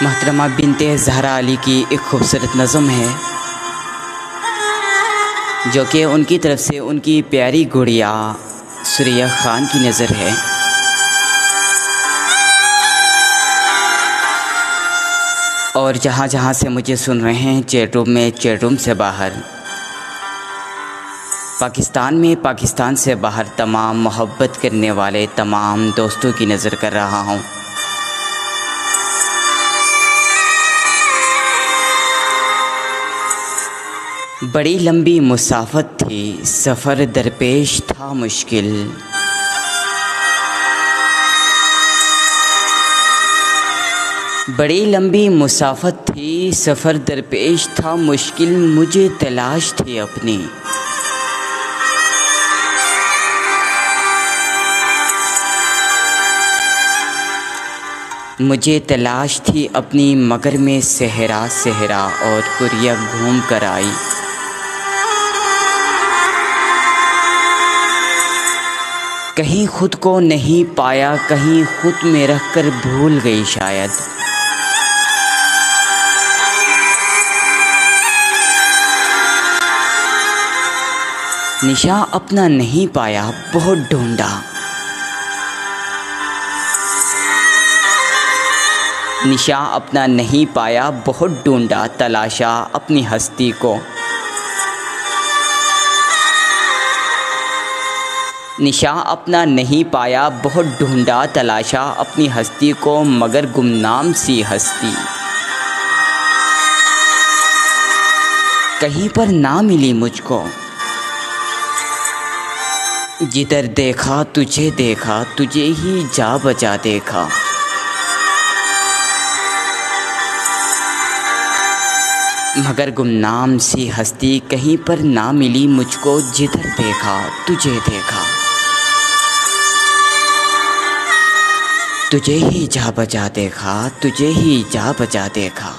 محترمہ بنت زہرا علی کی ایک خوبصورت نظم ہے، جو کہ ان کی طرف سے ان کی پیاری گڑیا سریہ خان کی نظر ہے۔ اور جہاں جہاں سے مجھے سن رہے ہیں چیٹ روم میں چیٹ روم سے باہر۔ پاکستان میں، پاکستان سے باہر تمام محبت کرنے والے تمام دوستوں کی نظر کر رہا ہوں۔ بڑی لمبی مسافت تھی، سفر درپیش تھا مشکل۔ بڑی لمبی مسافت تھی، سفر درپیش تھا مشکل، مجھے تلاش تھی اپنی۔ مجھے تلاش تھی اپنی، مگر میں صحرا صحرا اور کریا گھوم کر آئی۔ کہیں خود کو نہیں پایا، کہیں خود میں رکھ کر بھول گئی شاید۔ نشا اپنا نہیں پایا، بہت ڈھونڈا۔ نشا اپنا نہیں پایا، بہت ڈھونڈا تلاشا اپنی ہستی کو۔ نشا اپنا نہیں پایا، بہت ڈھونڈا تلاشا اپنی ہستی کو مگر گمنام سی ہستی۔ کہیں پر نہ ملی مجھ کو۔ جدھر دیکھا، تجھے دیکھا، تجھے ہی جا بجا دیکھا۔ مگر گمنام سی ہستی کہیں پر نہ ملی مجھ کو، جدھر دیکھا، تجھے دیکھا۔ تجھے ہی جا بجا دیکھا تجھے ہی جا بجا دیکھا